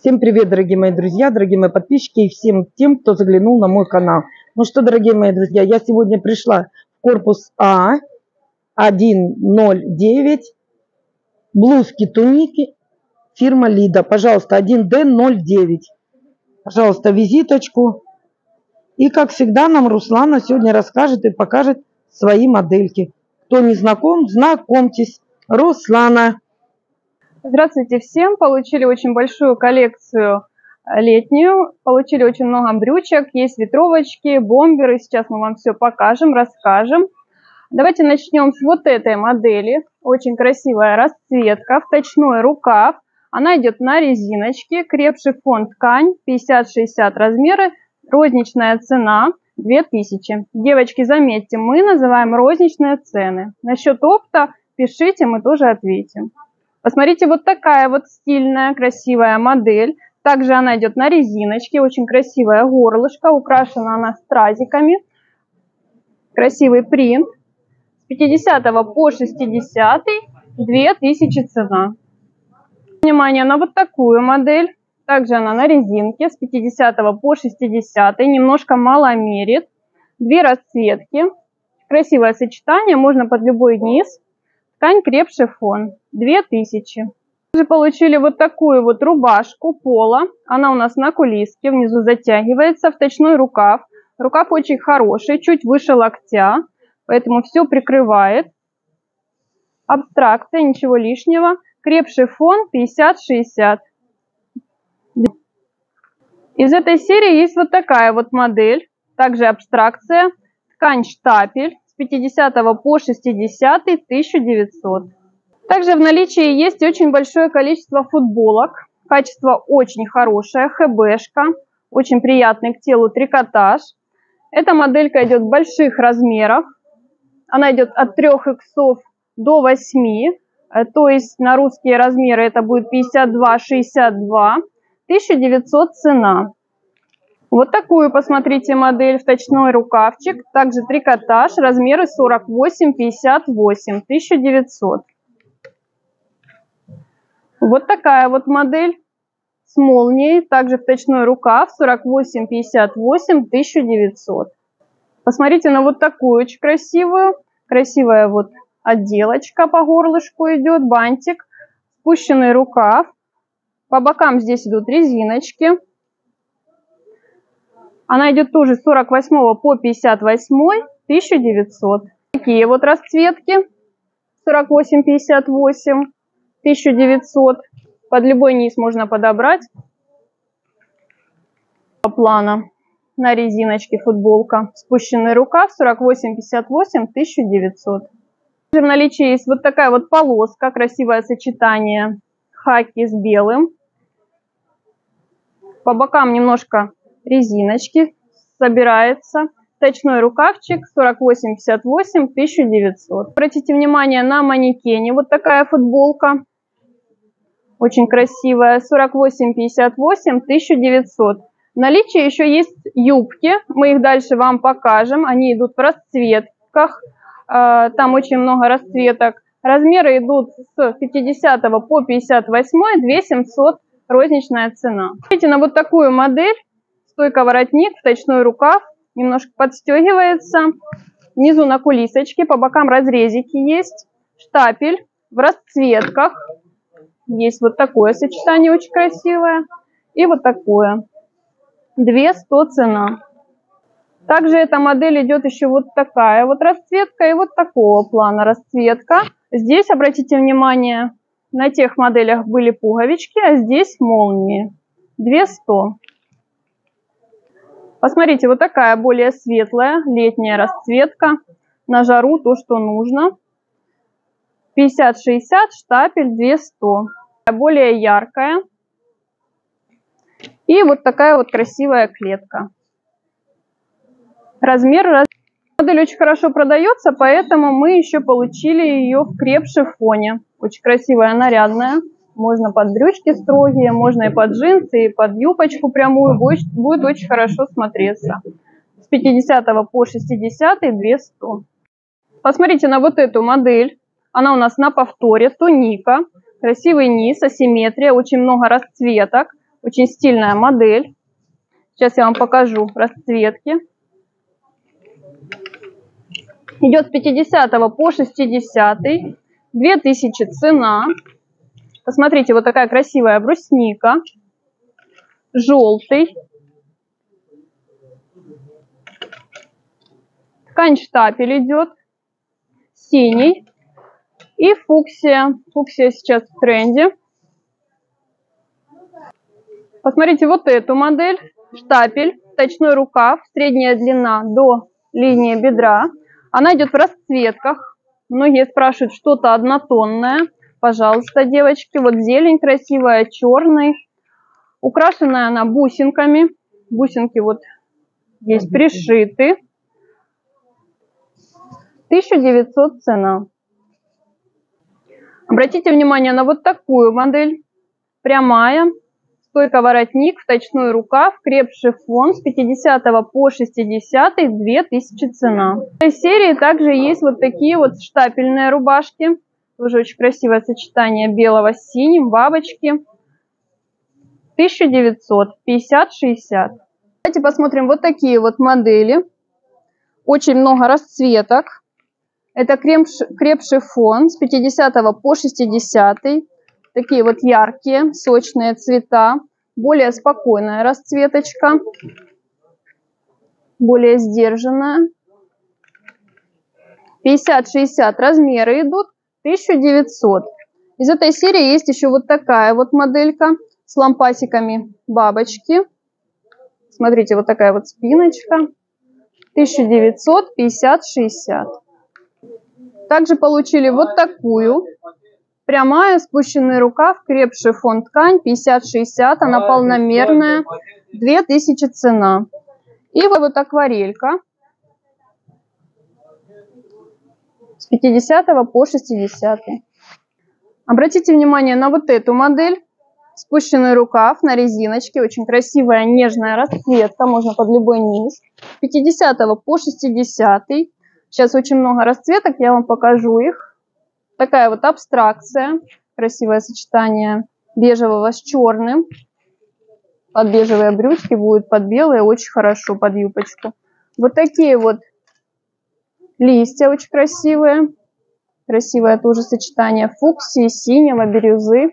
Всем привет, дорогие мои друзья, дорогие мои подписчики и всем тем, кто заглянул на мой канал. Ну что, дорогие мои друзья, я сегодня пришла в корпус А 109, блузки, туники, фирма Лида. Пожалуйста, 1D09. Пожалуйста, визиточку. И, как всегда, нам Руслана сегодня расскажет и покажет свои модельки. Кто не знаком, знакомьтесь. Руслана. Здравствуйте всем! Получили очень большую коллекцию э, летнюю, получили очень много брючек, есть ветровочки, бомберы. Сейчас мы вам все покажем, расскажем. Давайте начнем с вот этой модели. Очень красивая расцветка, вточной рукав. Она идет на резиночке, крепший фон ткань, 50-60 размеры, розничная цена 2000. Девочки, заметьте, мы называем розничные цены. Насчет опта пишите, мы тоже ответим. Посмотрите, вот такая вот стильная, красивая модель. Также она идет на резиночке, очень красивое горлышко, украшена она стразиками. Красивый принт. С 50 по 60 2000 цена. Внимание на вот такую модель. Также она на резинке с 50 по 60 немножко мало мерит. Две расцветки. Красивое сочетание, можно под любой низ. Ткань крепший фон. 2000. Также получили вот такую вот рубашку пола. Она у нас на кулиске, внизу затягивается, вточной рукав. Рукав очень хороший, чуть выше локтя, поэтому все прикрывает. Абстракция, ничего лишнего. Крепший фон 50-60. Из этой серии есть вот такая вот модель, также абстракция. Ткань штапель 50 по 60 1900. Также в наличии есть очень большое количество футболок. Качество очень хорошее, ХБшка, очень приятный к телу трикотаж. Эта моделька идет больших размеров. Она идет от 3 иксов до 8. Э, то есть на русские размеры это будет 52-62. 1900 цена. Вот такую посмотрите модель, вточной рукавчик, также трикотаж, размеры 48-58, 1900. Вот такая вот модель с молнией, также вточной рукав, 48-58, 1900. Посмотрите на вот такую очень красивую, красивая вот отделочка по горлышку идет, бантик, спущенный рукав. По бокам здесь идут резиночки. Она идет тоже с 48 по 58, 1900. Такие вот расцветки. 48, 58, 1900. Под любой низ можно подобрать. По плана на резиночке футболка. Спущенный рукав 48, 58, 1900. В наличии есть вот такая вот полоска, красивое сочетание хаки с белым. По бокам немножко резиночки собирается. Точной рукавчик 48,58, 1900. Обратите внимание на манекене. Вот такая футболка. Очень красивая. 48,58, 1900. В наличии еще есть юбки. Мы их дальше вам покажем. Они идут в расцветках. А, там очень много расцветок. Размеры идут с 50 по 58, 2700 розничная цена. Смотрите на вот такую модель стойка воротник, вточной рукав, немножко подстегивается. Внизу на кулисочке, по бокам разрезики есть. Штапель в расцветках. Есть вот такое сочетание очень красивое. И вот такое. 200 цена. Также эта модель идет еще вот такая вот расцветка и вот такого плана расцветка. Здесь, обратите внимание, на тех моделях были пуговички, а здесь молнии. 200. Посмотрите, вот такая более светлая летняя расцветка. На жару то, что нужно. 50-60, штапель 200. Более яркая. И вот такая вот красивая клетка. Размер модель очень хорошо продается, поэтому мы еще получили ее в крепшем фоне. Очень красивая, нарядная. Можно под брючки строгие, можно и под джинсы, и под юбочку прямую. Будет, будет очень хорошо смотреться. С 50 по 60 200. Посмотрите на вот эту модель. Она у нас на повторе, туника. Красивый низ, асимметрия, очень много расцветок. Очень стильная модель. Сейчас я вам покажу расцветки. Идет с 50 по 60. 2000 цена. Посмотрите, вот такая красивая брусника. Желтый. Ткань штапель идет. Синий. И фуксия. Фуксия сейчас в тренде. Посмотрите вот эту модель. Штапель, точной рукав, средняя длина до линии бедра. Она идет в расцветках. Многие спрашивают, что-то однотонное. Пожалуйста, девочки, вот зелень красивая, черный. Украшенная она бусинками. Бусинки вот здесь пришиты. 1900 цена. Обратите внимание на вот такую модель. Прямая, стойка воротник, вточной рукав, крепший фон с 50 по 60 2000 цена. В этой серии также есть вот такие вот штапельные рубашки. Тоже очень красивое сочетание белого с синим, бабочки. 1900, 50-60. Давайте посмотрим вот такие вот модели. Очень много расцветок. Это крепший фон с 50 по 60. Такие вот яркие, сочные цвета. Более спокойная расцветочка. Более сдержанная. 50-60 размеры идут. 1900. Из этой серии есть еще вот такая вот моделька с лампасиками бабочки. Смотрите, вот такая вот спиночка. 1950-60. Также получили вот такую. Прямая, спущенный рукав, крепший фон ткань, 50-60, она полномерная, 2000 цена. И вот акварелька. С 50 по 60. Обратите внимание на вот эту модель. Спущенный рукав на резиночке, очень красивая нежная расцветка, можно под любой низ. 50 по 60. Сейчас очень много расцветок, я вам покажу их. Такая вот абстракция, красивое сочетание бежевого с черным. Под бежевые брючки будет под белые, очень хорошо под юбочку. Вот такие вот листья очень красивые. Красивое тоже сочетание фуксии, синего, бирюзы.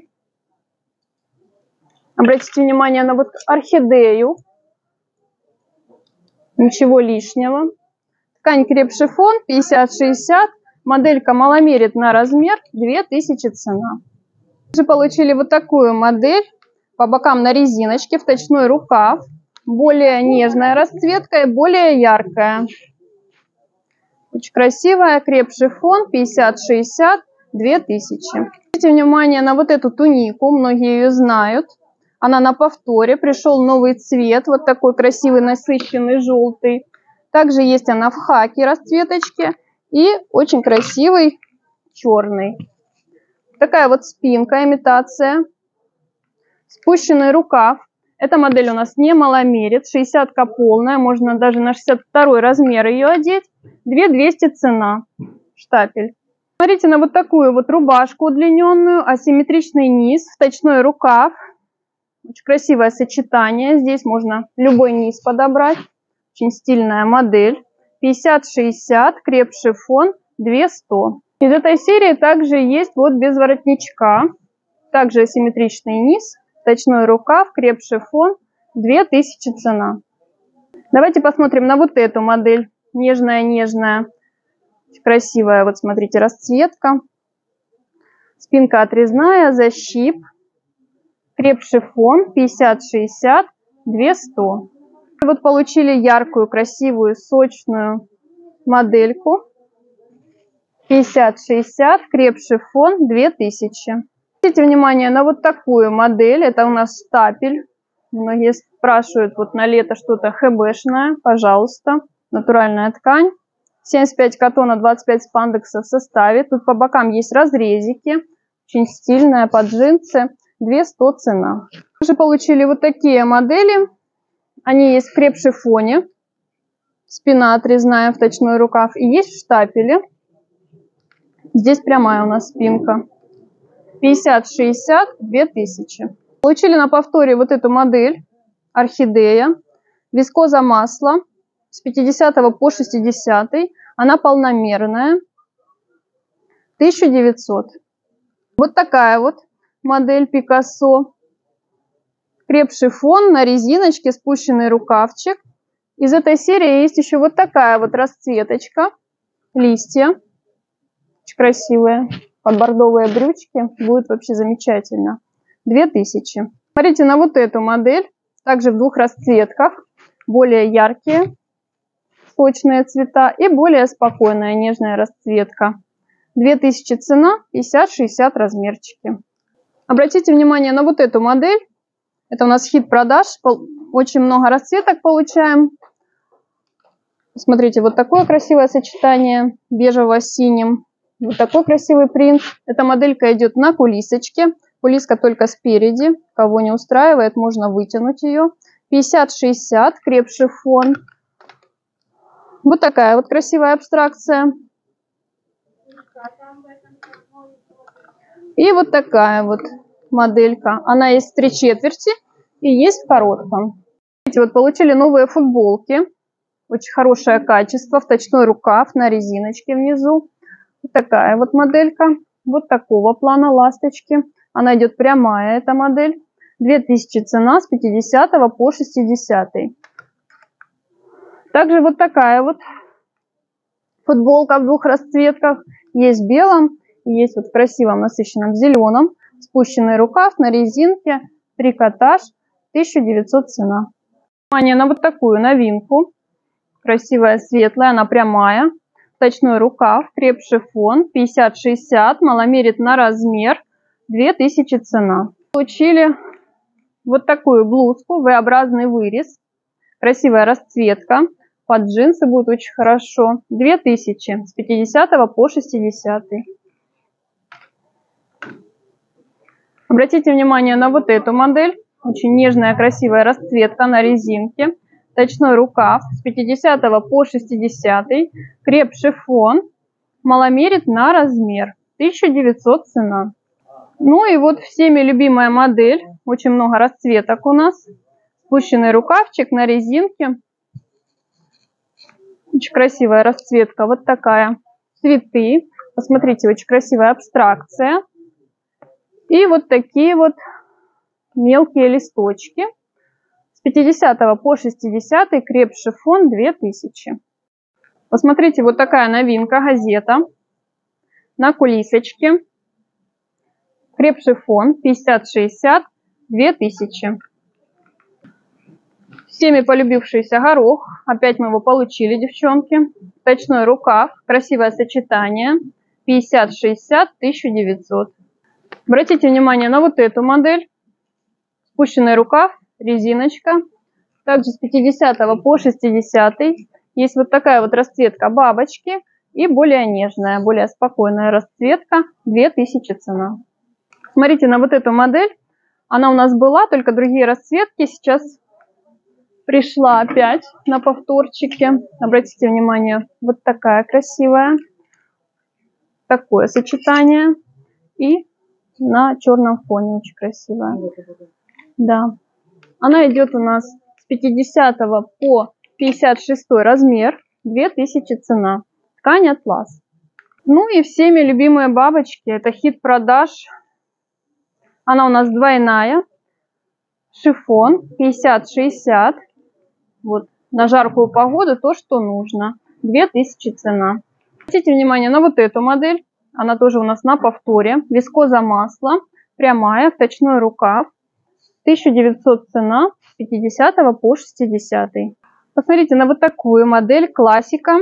Обратите внимание на вот орхидею. Ничего лишнего. Ткань креп-шифон 50-60. Моделька маломерит на размер 2000 цена. Также получили вот такую модель по бокам на резиночке, вточной рукав. Более нежная расцветка и более яркая. Очень красивая, крепший фон 50-60, 2000. Обратите внимание на вот эту тунику, многие ее знают. Она на повторе, пришел новый цвет, вот такой красивый насыщенный желтый. Также есть она в хаке расцветочке и очень красивый черный. Такая вот спинка, имитация. Спущенный рукав. Эта модель у нас не маломерит, 60 полная, можно даже на 62 размер ее одеть. 2200 цена, штапель. Смотрите на вот такую вот рубашку удлиненную, асимметричный низ, вточной рукав. Очень красивое сочетание, здесь можно любой низ подобрать. Очень стильная модель. 50-60, крепший фон, 200. Из этой серии также есть вот без воротничка. Также асимметричный низ, точной рукав, крепший фон, 2000 цена. Давайте посмотрим на вот эту модель. Нежная-нежная, красивая, вот смотрите, расцветка. Спинка отрезная, защип. Крепший фон, 50-60, 200. Вот получили яркую, красивую, сочную модельку. 50-60, крепший фон 2000. Обратите внимание на вот такую модель. Это у нас стапель. Многие спрашивают вот на лето что-то хбшное. Пожалуйста. Натуральная ткань. 75 катона, 25 спандекса в составе. Тут по бокам есть разрезики. Очень стильная, под джинсы. 200 цена. Также получили вот такие модели. Они есть в креп-шифоне. Спина отрезная, в точной рукав. И есть в штапеле. Здесь прямая у нас спинка. 50-60, 2000. Получили на повторе вот эту модель Орхидея. Вискоза масло с 50 по 60. Она полномерная. 1900. Вот такая вот модель Пикассо. Креп-шифон на резиночке, спущенный рукавчик. Из этой серии есть еще вот такая вот расцветочка. Листья. Очень красивые. Под бордовые брючки. Будет вообще замечательно. 2000. Смотрите на вот эту модель. Также в двух расцветках. Более яркие сочные цвета и более спокойная нежная расцветка. 2000 цена, 50-60 размерчики. Обратите внимание на вот эту модель. Это у нас хит продаж. Очень много расцветок получаем. Смотрите, вот такое красивое сочетание бежевого с синим. Вот такой красивый принт. Эта моделька идет на кулисочке. Кулиска только спереди. Кого не устраивает, можно вытянуть ее. 50-60 креп-шифон. Вот такая вот красивая абстракция. И вот такая вот моделька. Она есть в три четверти и есть в коротком. Видите, вот получили новые футболки. Очень хорошее качество. В точной рукав на резиночке внизу. Вот такая вот моделька. Вот такого плана ласточки. Она идет прямая, эта модель. 2000 цена с 50 по 60. Также вот такая вот футболка в двух расцветках. Есть в белом есть вот в красивом насыщенном зеленом. Спущенный рукав на резинке. Трикотаж. 1900 цена. Внимание на вот такую новинку. Красивая светлая, она прямая. Точной рукав, креп-шифон, 50-60, маломерит на размер, 2000 цена. Получили вот такую блузку, V-образный вырез, красивая расцветка, под джинсы будет очень хорошо, 2000 с 50 по 60. Обратите внимание на вот эту модель. Очень нежная, красивая расцветка на резинке. Точной рукав с 50 по 60. Креп-шифон. Маломерит на размер. 1900 цена. Ну и вот всеми любимая модель. Очень много расцветок у нас. Спущенный рукавчик на резинке. Очень красивая расцветка. Вот такая. Цветы. Посмотрите, очень красивая абстракция. И вот такие вот мелкие листочки. С 50 по 60 креп-шифон 2000. Посмотрите, вот такая новинка, газета. На кулисочке. Креп-шифон 50-60 2000. Всеми полюбившийся горох. Опять мы его получили, девчонки. Точной рукав. Красивое сочетание. 50-60 1900. Обратите внимание на вот эту модель. Спущенный рукав, резиночка. Также с 50 по 60 есть вот такая вот расцветка бабочки и более нежная, более спокойная расцветка. 2000 цена. Смотрите на вот эту модель. Она у нас была, только другие расцветки. Сейчас пришла опять на повторчике. Обратите внимание, вот такая красивая. Такое сочетание. И на черном фоне, очень красивая. Да. Она идет у нас с 50 по 56 размер, 2000 цена. Ткань атлас. Ну и всеми любимые бабочки, это хит продаж. Она у нас двойная. Шифон 50-60. Вот на жаркую погоду то, что нужно. 2000 цена. Обратите внимание на вот эту модель. Она тоже у нас на повторе. Вискоза масло. Прямая, в точной рукав. 1900 цена, с 50 по 60. Посмотрите на вот такую модель, классика.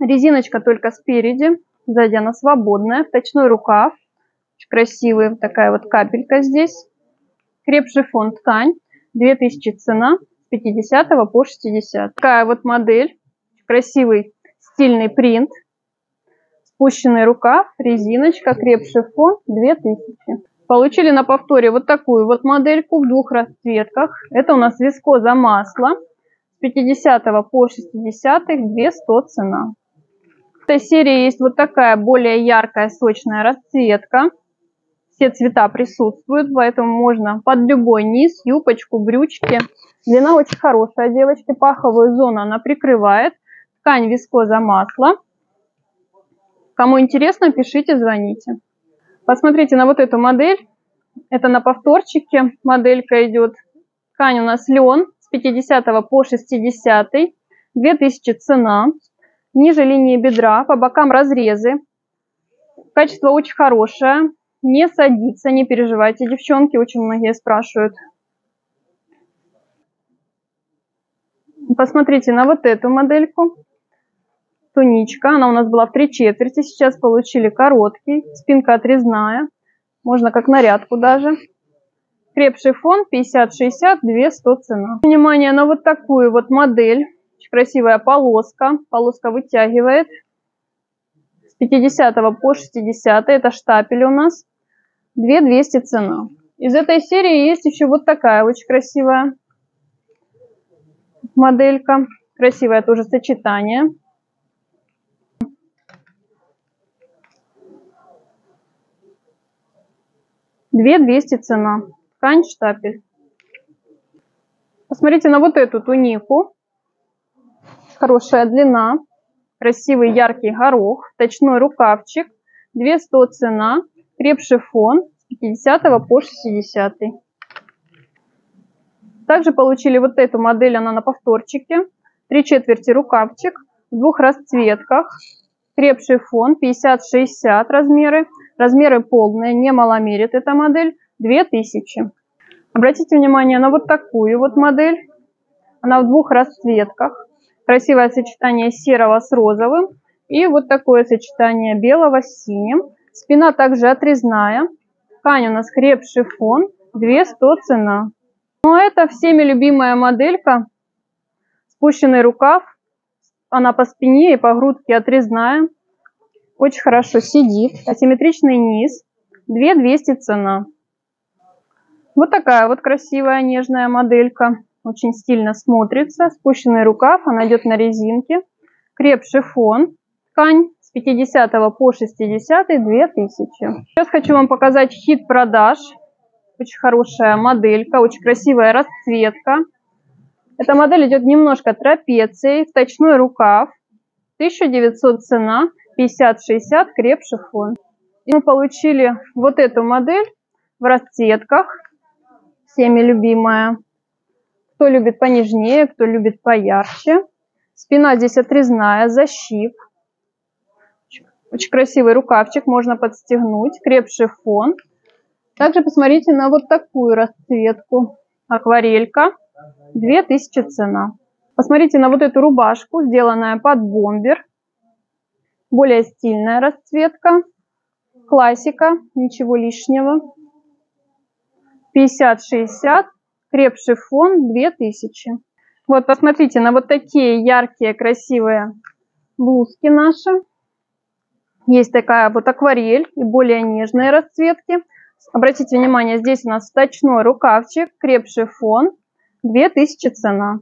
Резиночка только спереди, сзади она свободная, в точной рукав. Очень красивая такая вот капелька здесь. Креп-шифон ткань, 2000 цена, с 50 по 60. Такая вот модель, красивый стильный принт, Спущенный рукав, резиночка, креп-шифон 2000. Получили на повторе вот такую вот модельку в двух расцветках. Это у нас вискоза масло. С 50 по 60 200 цена. В этой серии есть вот такая более яркая сочная расцветка. Все цвета присутствуют, поэтому можно под любой низ, юбочку, брючки. Длина очень хорошая, девочки. Паховую зону она прикрывает. Ткань вискоза масло. Кому интересно, пишите, звоните. Посмотрите на вот эту модель. Это на повторчике моделька идет. Ткань у нас лен с 50 по 60. 2000 цена. Ниже линии бедра, по бокам разрезы. Качество очень хорошее. Не садится, не переживайте, девчонки, очень многие спрашивают. Посмотрите на вот эту модельку. Туничка, она у нас была в три четверти, сейчас получили короткий, спинка отрезная, можно как нарядку даже. Крепший фон 50-60, 200 цена. Внимание на вот такую вот модель. Очень красивая полоска. Полоска вытягивает. С 50 по 60. Это штапель у нас. 2200 цена. Из этой серии есть еще вот такая очень красивая моделька. Красивое тоже сочетание. Две двести цена. Ткань штапель. Посмотрите на вот эту тунику. Хорошая длина. Красивый яркий горох. Точной рукавчик. 200 цена. Крепший фон с 50 по 60. Также получили вот эту модель, она на повторчике. Три четверти рукавчик в двух расцветках. Крепший фон 50-60 размеры. Размеры полные, не маломерит эта модель. 2000. Обратите внимание на вот такую вот модель. Она в двух расцветках. Красивое сочетание серого с розовым. И вот такое сочетание белого с синим. Спина также отрезная. Ткань у нас крепший фон. 200 цена. А это всеми любимая моделька. Спущенный рукав. Она по спине и по грудке отрезная. Очень хорошо сидит. Асимметричный низ. 2200 цена. Вот такая вот красивая нежная моделька. Очень стильно смотрится. Спущенный рукав. Она идет на резинке. Крепший фон. Ткань 50 по 60 2000. Сейчас хочу вам показать хит продаж. Очень хорошая моделька, очень красивая расцветка. Эта модель идет немножко трапецией, вточной рукав. 1900 цена, 50-60 крепший фон. И мы получили вот эту модель в расцветках, всеми любимая. Кто любит понежнее, кто любит поярче. Спина здесь отрезная, защип. Очень красивый рукавчик, можно подстегнуть, крепший фон. Также посмотрите на вот такую расцветку. Акварелька, 2000 цена. Посмотрите на вот эту рубашку, сделанная под бомбер. Более стильная расцветка. Классика, ничего лишнего. 50-60, крепший фон 2000. Вот посмотрите на вот такие яркие, красивые блузки наши. Есть такая вот акварель и более нежные расцветки. Обратите внимание, здесь у нас точной рукавчик, крепший фон, 2000 цена.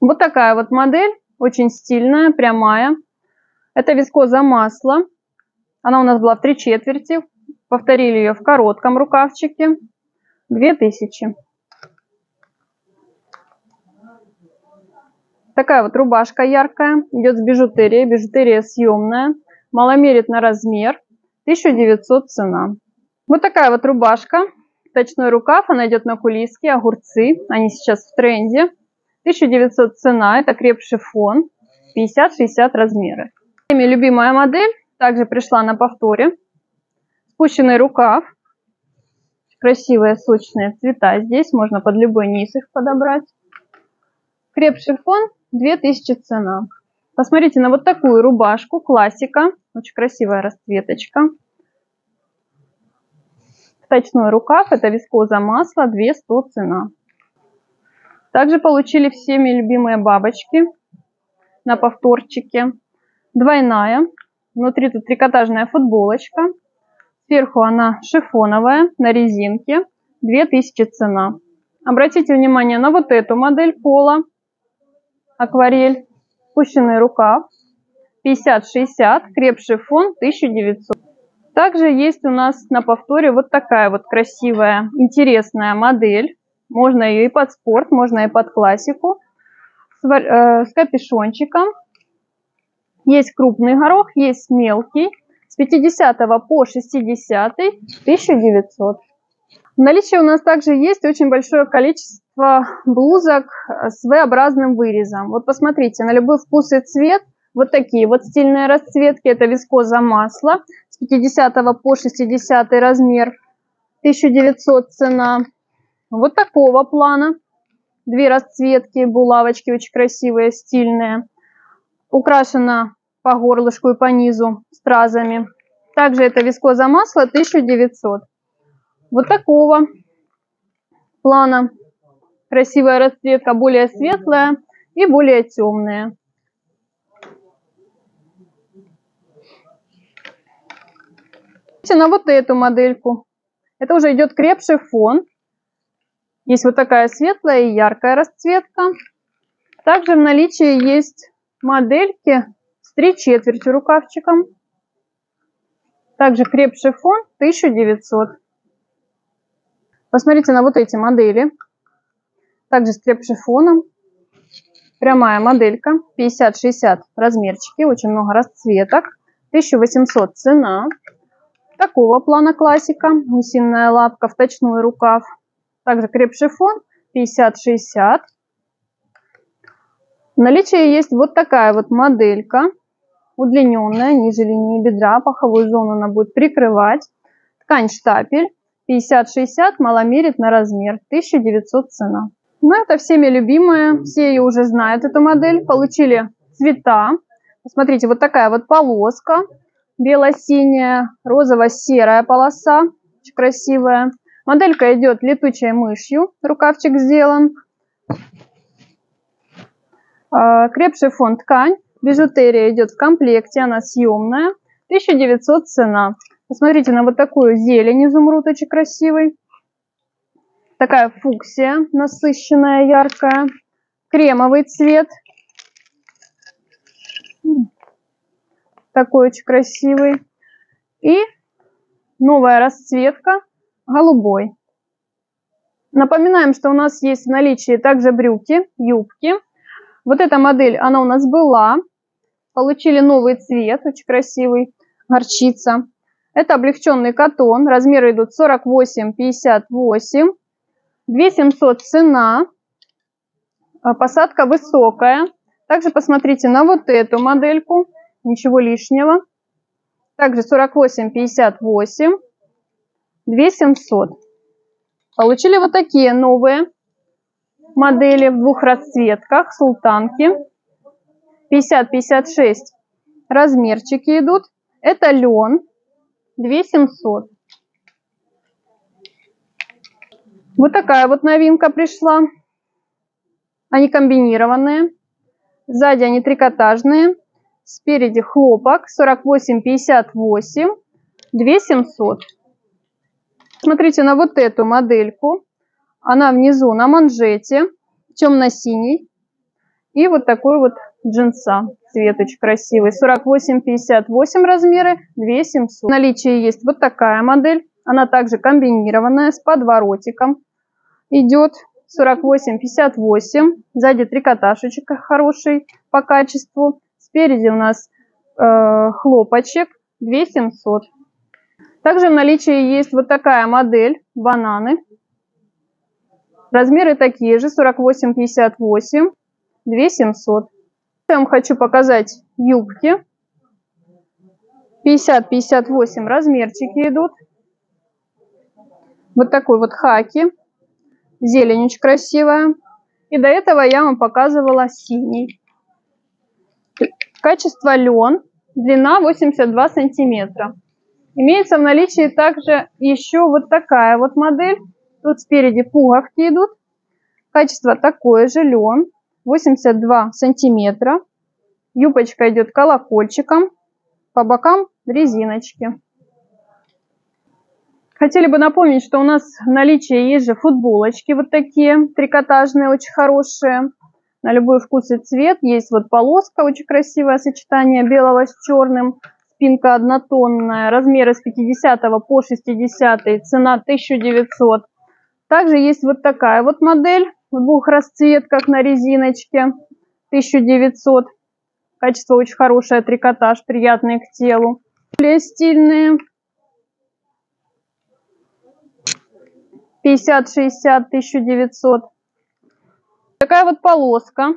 Вот такая вот модель, очень стильная, прямая. Это вискоза масло. Она у нас была в три четверти. Повторили ее в коротком рукавчике. 2000. Такая вот рубашка яркая. Идет с бижутерией. Бижутерия съемная маломерит на размер, 1900 цена. Вот такая вот рубашка, точной рукав, она идет на кулиски, огурцы, они сейчас в тренде. 1900 цена, это крепший фон, 50-60 размеры. Всеми любимая модель, также пришла на повторе. Спущенный рукав, красивые сочные цвета здесь, можно под любой низ их подобрать. Крепший фон, 2000 цена. Посмотрите на вот такую рубашку, классика. Очень красивая расцветочка. Точной рукав, это вискоза масло, 200 цена. Также получили всеми любимые бабочки на повторчике. Двойная. Внутри тут трикотажная футболочка. Сверху она шифоновая, на резинке. 2000 цена. Обратите внимание на вот эту модель пола. Акварель спущенный рукав, 50-60, крепший фон 1900. Также есть у нас на повторе вот такая вот красивая, интересная модель. Можно ее и под спорт, можно и под классику. С, э, с капюшончиком. Есть крупный горох, есть мелкий. С 50 по 60 1900. В наличии у нас также есть очень большое количество блузок с V-образным вырезом. Вот посмотрите, на любой вкус и цвет вот такие вот стильные расцветки. Это вискоза масло 50 по 60 размер. 1900 цена. Вот такого плана. Две расцветки, булавочки очень красивые, стильные. Украшена по горлышку и по низу стразами. Также это вискоза масло 1900. Вот такого плана. Красивая расцветка, более светлая и более темная. На вот эту модельку. Это уже идет крепший фон. Есть вот такая светлая и яркая расцветка. Также в наличии есть модельки с три четверти рукавчиком. Также крепший фон 1900. Посмотрите на вот эти модели. Также с крепшим фоном. Прямая моделька. 50-60 размерчики. Очень много расцветок. 1800 цена. Такого плана классика. Гусиная лапка, вточной рукав. Также крепший фон 50-60. В наличии есть вот такая вот моделька. Удлиненная, ниже линии бедра. Паховую зону она будет прикрывать. Ткань штапель. 50-60 маломерит на размер. 1900 цена. Ну, это всеми любимая. Все ее уже знают, эту модель. Получили цвета. Смотрите, вот такая вот полоска бело-синяя, розово-серая полоса, очень красивая. Моделька идет летучей мышью, рукавчик сделан. А, крепший фон ткань, бижутерия идет в комплекте, она съемная. 1900 цена. Посмотрите на вот такую зелень изумруд, очень красивый. Такая фуксия насыщенная, яркая. Кремовый цвет такой очень красивый. И новая расцветка голубой. Напоминаем, что у нас есть в наличии также брюки, юбки. Вот эта модель, она у нас была. Получили новый цвет, очень красивый, горчица. Это облегченный катон, размеры идут 48-58. 2700 цена, а, посадка высокая. Также посмотрите на вот эту модельку ничего лишнего. Также 48, 58, 2700. Получили вот такие новые модели в двух расцветках, султанки. 50-56 размерчики идут. Это лен, 2700. Вот такая вот новинка пришла. Они комбинированные. Сзади они трикотажные. Спереди хлопок 48-58, 2700. Смотрите на вот эту модельку. Она внизу на манжете, темно-синий. И вот такой вот джинса. Цвет очень красивый. 48-58 размеры, 2700. В наличии есть вот такая модель. Она также комбинированная с подворотиком. Идет 48-58. Сзади трикотажечек хороший по качеству. Спереди у нас э, хлопочек 2700. Также в наличии есть вот такая модель бананы. Размеры такие же 48-58, 2700. Я вам хочу показать юбки. 50-58 размерчики идут. Вот такой вот хаки. Зелень очень красивая. И до этого я вам показывала синий. Качество лен, длина 82 сантиметра. Имеется в наличии также еще вот такая вот модель. Тут спереди пуговки идут. Качество такое же, лен, 82 сантиметра. Юбочка идет колокольчиком, по бокам резиночки. Хотели бы напомнить, что у нас в наличии есть же футболочки вот такие, трикотажные, очень хорошие на любой вкус и цвет. Есть вот полоска, очень красивое сочетание белого с черным. спинка однотонная, размеры с 50 по 60, цена 1900. Также есть вот такая вот модель в двух расцветках на резиночке, 1900. Качество очень хорошее, трикотаж, приятный к телу. Более стильные. 50-60, 1900. Такая вот полоска.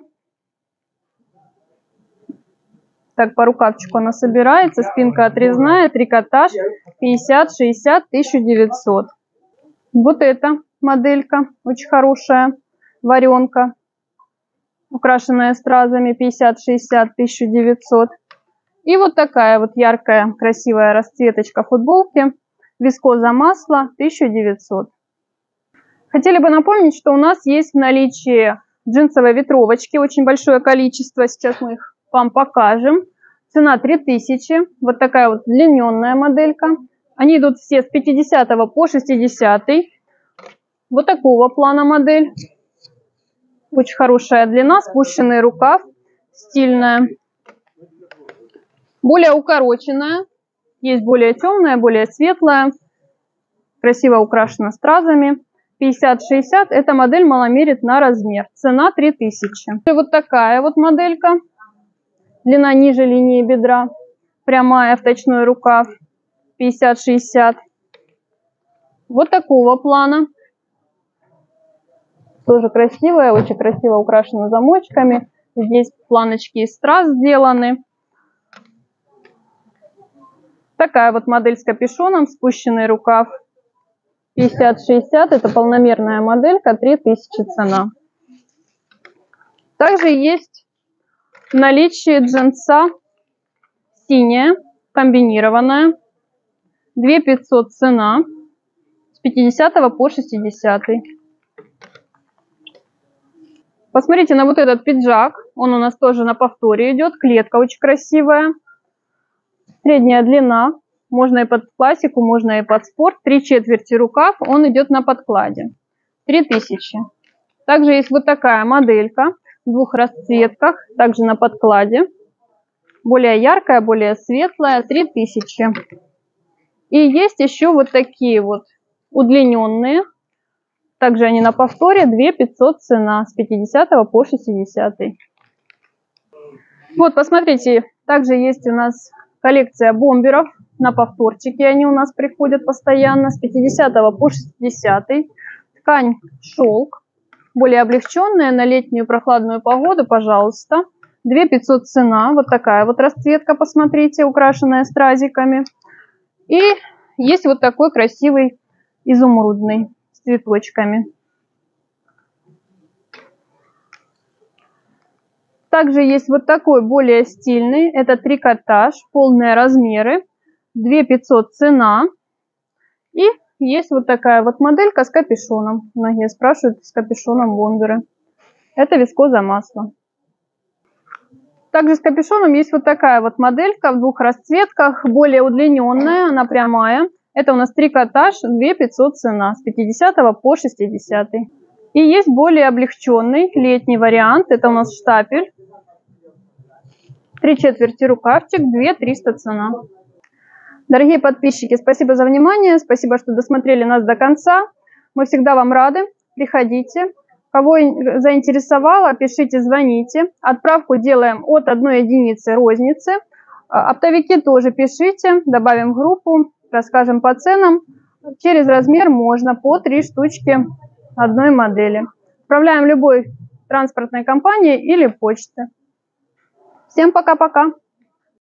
Так, по рукавчику она собирается. Спинка отрезная, трикотаж 50, 60, 1900. Вот эта моделька, очень хорошая, варенка, украшенная стразами 50, 60, 1900. И вот такая вот яркая, красивая расцветочка футболки, вискоза масло 1900. Хотели бы напомнить, что у нас есть в наличии джинсовые ветровочки, очень большое количество, сейчас мы их вам покажем. Цена 3000, вот такая вот длинненная моделька. Они идут все с 50 по 60. Вот такого плана модель. Очень хорошая длина, спущенный рукав, стильная. Более укороченная. Есть более темная, более светлая. Красиво украшена стразами. 50-60 эта модель маломерит на размер. Цена 3000. И вот такая вот моделька. Длина ниже линии бедра. Прямая вточной рукав. 50-60. Вот такого плана. Тоже красивая, очень красиво украшена замочками. Здесь планочки из страз сделаны. Такая вот модель с капюшоном, спущенный рукав. 50-60, это полномерная моделька, 3000 цена. Также есть в наличии джинса синяя, комбинированная. 2500 цена, с 50 по 60. Посмотрите на вот этот пиджак. Он у нас тоже на повторе идет. Клетка очень красивая. Средняя длина. Можно и под классику, можно и под спорт. Три четверти рукав. Он идет на подкладе. 3000. Также есть вот такая моделька в двух расцветках. Также на подкладе. Более яркая, более светлая. 3000. И есть еще вот такие вот удлиненные также они на повторе 2 500 цена с 50 по 60. Вот, посмотрите, также есть у нас коллекция бомберов на повторчике. Они у нас приходят постоянно с 50 по 60. Ткань шелк, более облегченная на летнюю прохладную погоду, пожалуйста. 2 500 цена, вот такая вот расцветка, посмотрите, украшенная стразиками. И есть вот такой красивый изумрудный цветочками. Также есть вот такой более стильный, это трикотаж, полные размеры, 2500 цена. И есть вот такая вот моделька с капюшоном. Многие спрашивают, с капюшоном бомберы. Это вискоза масло. Также с капюшоном есть вот такая вот моделька в двух расцветках, более удлиненная, она прямая. Это у нас трикотаж, 2500 цена, с 50 по 60. И есть более облегченный летний вариант, это у нас штапель. Три четверти рукавчик, 2300 цена. Дорогие подписчики, спасибо за внимание, спасибо, что досмотрели нас до конца. Мы всегда вам рады, приходите. Кого заинтересовало, пишите, звоните. Отправку делаем от одной единицы розницы. А, оптовики тоже пишите, добавим в группу расскажем по ценам. Через размер можно по 3 штучки одной модели. Отправляем любой транспортной компании или почты. Всем пока-пока!